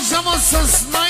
Hocamızsız nay